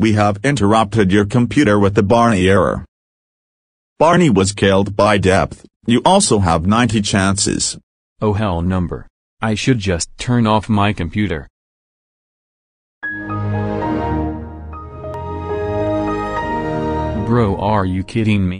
We have interrupted your computer with the Barney error. Barney was killed by depth, you also have 90 chances. Oh hell number. I should just turn off my computer. Bro are you kidding me?